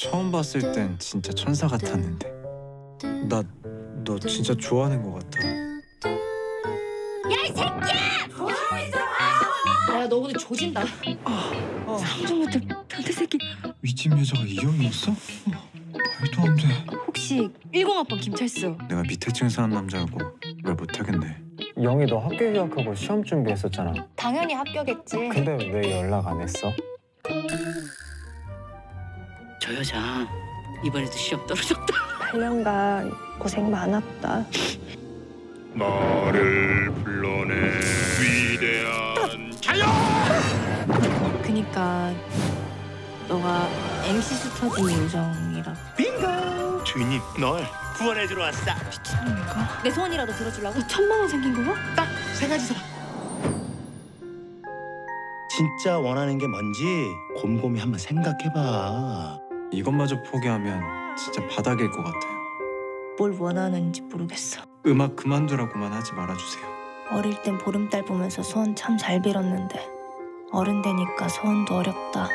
처음 봤을 땐 진짜 천사 같았는데. 나 너 진짜 좋아하는 것 같아. 야, 너 오늘 조진다. 삼중부터 변태 새끼. 위집 여자가 이 형이었어? 어, 말도 안돼. 혹시 10학번 김철수? 내가 밑에 층 사는 남자고 말 못하겠네. 영희 너 학교 휴학하고 시험 준비했었잖아. 당연히 합격했지. 근데 왜 연락 안 했어? 저 여자 이번에도 시험 떨어졌다. 8년간 고생 많았다 나를 불러내 위대한 자연 그니까 너가 MC 스터디 요정이라 빙고 주인님 널 구원해주러 왔어 미친놈인가? 내 소원이라도 들어주려고? 천만 원 생긴 거야? 딱 세 가지 서 봐. 진짜 원하는 게 뭔지 곰곰이 한번 생각해봐 이것마저 포기하면 진짜 바닥일 것 같아요. 뭘 원하는지 모르겠어. 음악 그만두라고만 하지 말아주세요. 어릴 땐 보름달 보면서 소원 참 잘 빌었는데 어른 되니까 소원도 어렵다